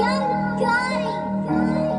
nose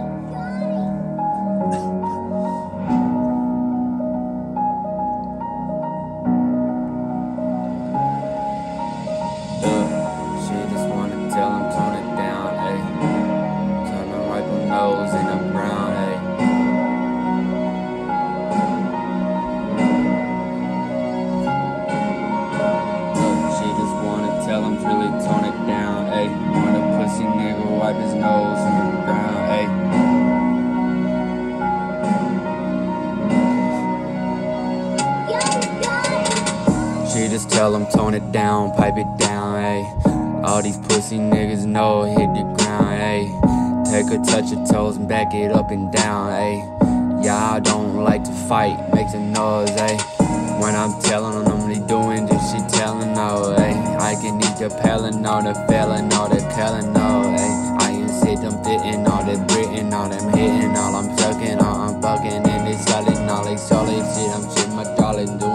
just tell him tone it down, pipe it down, ayy. All these pussy niggas know hit the ground, ayy. Take a touch of toes and back it up and down, ayy. Yeah, I don't like to fight, makes a noise, ayy. When I'm telling them they doing this shit, telling no, ayy. I can eat the pelling, all the felling, all the killing, no, ayy. I ain't sit them fitting, all the Britain, all them hitting, all I'm sucking, all I'm fucking, and they solid, all they solid shit. I'm shit my darling, fuck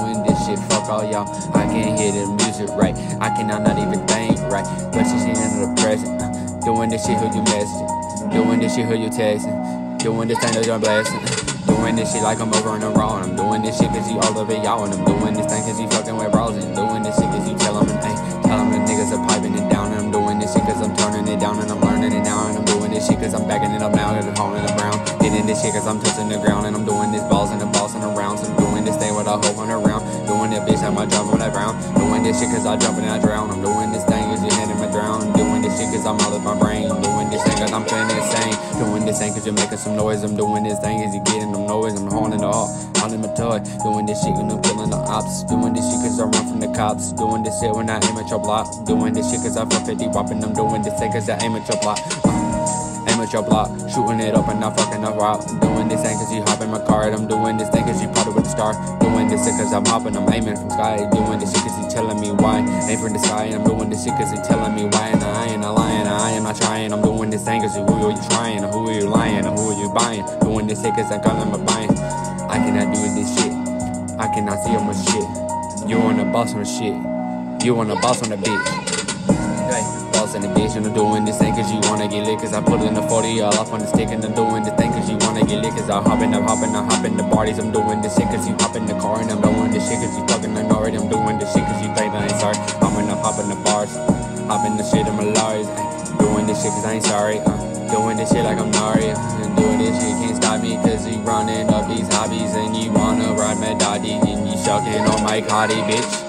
all y'all. I can't hear the music right, I cannot not even think right. But she's in the present, uh, doing this shit, who you messaging? Doing this shit, who you texting? Doing this thing that you're blasting. Doing this shit like I'm over and around. I'm doing this shit cause you all over y'all. And I'm doing this thing cause you fucking with browsing. Doing this shit cause you tell them, hey, tell them the niggas are piping it down. And I'm doing this shit cause I'm turning it down. And I'm learning it now. And I'm doing this shit cause I'm backing it up now. And I'm holding the ground. Getting this shit cause I'm touching the ground. And I'm doing this balls and the balls and around. So I'm doing this thing with a whole hundred round. Doing it, bitch, I'm jump on that ground. Doing this shit cause I jump and I drown. I'm doing this thing cause you hitting me drown. I'm doing this shit cause I'm out of my brain. Doing this thing cause I'm feeling insane. Doing this thing cause you're making some noise. I'm doing this thing cause you're getting them noise. I'm holding all. All in my toy. Doing this shit when I'm killing the ops. Doing this shit cause I run from the cops. Doing this shit when I aim at your block. Doing this shit cause I fuck 50 whopping. I'm doing this thing cause I aim at your block. Uh at your block, shooting it up and not fucking up. Doing this thing cause you hop in my car, I'm doing this thing cause you party with the star. Doing this shit cause I'm hopping, I'm aiming from sky. Doing this shit cause you telling me why. Aim from the sky, I'm doing this shit cause you telling me why. And I ain't lying, I am not trying. I'm doing this thing cause who are you trying, or who are you lying, or who are you buying. Doing this shit cause I'm calling my buying. I cannot do this shit, I cannot see on my shit. You on the boss on the shit, you on the boss on the bitch in the I'm doing this thing cause you wanna get lit Cause I put in the 40 all off on the stick and I'm doing this thing cause you wanna get lit Cause I hopping, I'm hopping, I'm hopping the parties I'm doing this shit cause you hop in the car and I'm doing this shit cause you fucking ignored I'm doing this shit cause you think I ain't sorry. I'm when I'm hopping the bars, hopping the shit in my Lars Doing this shit cause I ain't sorry uh, Doing this shit like I'm Nari And doing this shit can't stop me cause you running up these hobbies And you wanna ride my daddy and you sucking on my Cardi bitch